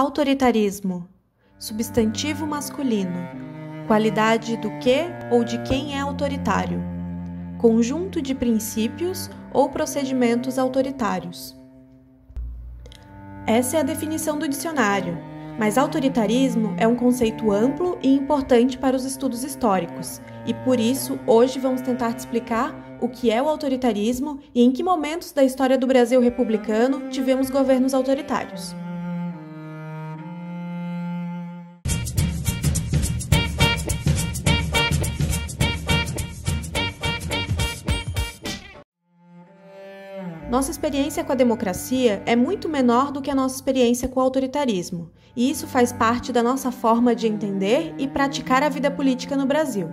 Autoritarismo. Substantivo masculino. Qualidade do que ou de quem é autoritário. Conjunto de princípios ou procedimentos autoritários. Essa é a definição do dicionário, mas autoritarismo é um conceito amplo e importante para os estudos históricos, e por isso hoje vamos tentar te explicar o que é o autoritarismo e em que momentos da história do Brasil republicano tivemos governos autoritários. Nossa experiência com a democracia é muito menor do que a nossa experiência com o autoritarismo, e isso faz parte da nossa forma de entender e praticar a vida política no Brasil.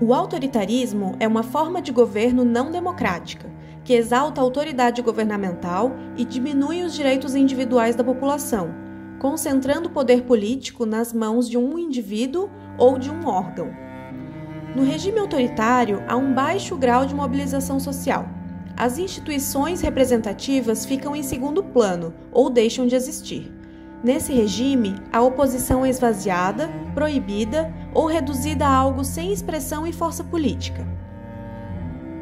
O autoritarismo é uma forma de governo não democrática, que exalta a autoridade governamental e diminui os direitos individuais da população, concentrando o poder político nas mãos de um indivíduo ou de um órgão. No regime autoritário, há um baixo grau de mobilização social as instituições representativas ficam em segundo plano ou deixam de existir. Nesse regime, a oposição é esvaziada, proibida ou reduzida a algo sem expressão e força política.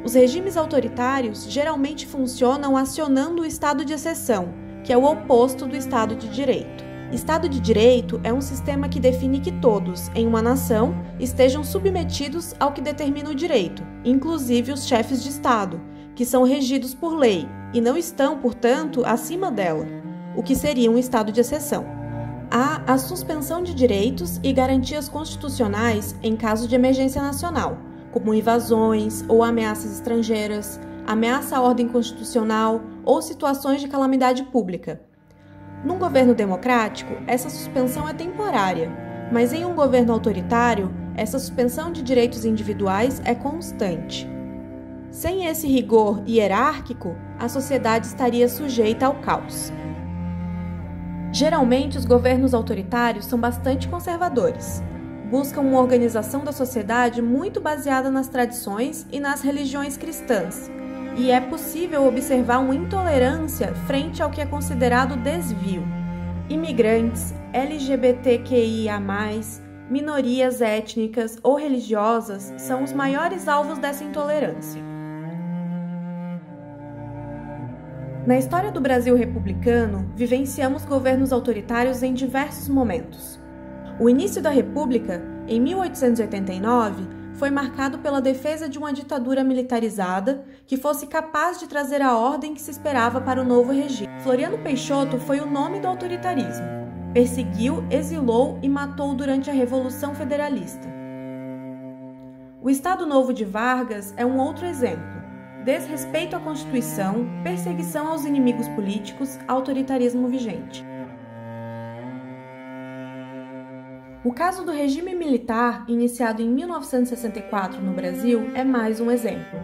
Os regimes autoritários geralmente funcionam acionando o estado de exceção, que é o oposto do estado de direito. Estado de direito é um sistema que define que todos, em uma nação, estejam submetidos ao que determina o direito, inclusive os chefes de Estado, que são regidos por lei e não estão, portanto, acima dela, o que seria um estado de exceção. Há a suspensão de direitos e garantias constitucionais em caso de emergência nacional, como invasões ou ameaças estrangeiras, ameaça à ordem constitucional ou situações de calamidade pública. Num governo democrático, essa suspensão é temporária, mas em um governo autoritário, essa suspensão de direitos individuais é constante. Sem esse rigor hierárquico, a sociedade estaria sujeita ao caos. Geralmente, os governos autoritários são bastante conservadores. Buscam uma organização da sociedade muito baseada nas tradições e nas religiões cristãs, e é possível observar uma intolerância frente ao que é considerado desvio. Imigrantes, LGBTQIA, minorias étnicas ou religiosas são os maiores alvos dessa intolerância. Na história do Brasil republicano, vivenciamos governos autoritários em diversos momentos. O início da República, em 1889, foi marcado pela defesa de uma ditadura militarizada que fosse capaz de trazer a ordem que se esperava para o novo regime. Floriano Peixoto foi o nome do autoritarismo. Perseguiu, exilou e matou durante a Revolução Federalista. O Estado Novo de Vargas é um outro exemplo desrespeito à Constituição, perseguição aos inimigos políticos, autoritarismo vigente. O caso do regime militar, iniciado em 1964 no Brasil, é mais um exemplo.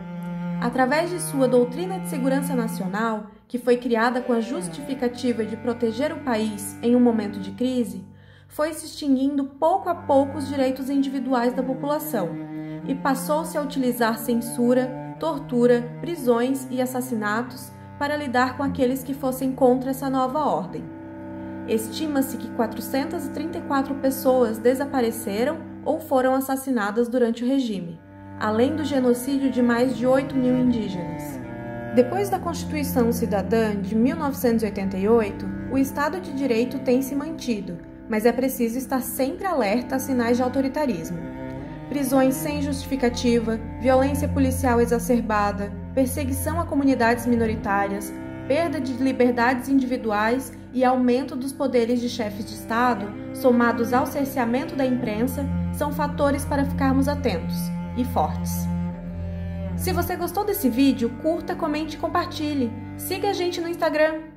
Através de sua doutrina de segurança nacional, que foi criada com a justificativa de proteger o país em um momento de crise, foi se extinguindo pouco a pouco os direitos individuais da população e passou-se a utilizar censura, tortura, prisões e assassinatos para lidar com aqueles que fossem contra essa nova ordem. Estima-se que 434 pessoas desapareceram ou foram assassinadas durante o regime, além do genocídio de mais de 8 mil indígenas. Depois da Constituição Cidadã de 1988, o Estado de Direito tem se mantido, mas é preciso estar sempre alerta a sinais de autoritarismo prisões sem justificativa, violência policial exacerbada, perseguição a comunidades minoritárias, perda de liberdades individuais e aumento dos poderes de chefes de Estado, somados ao cerceamento da imprensa, são fatores para ficarmos atentos e fortes. Se você gostou desse vídeo, curta, comente e compartilhe. Siga a gente no Instagram.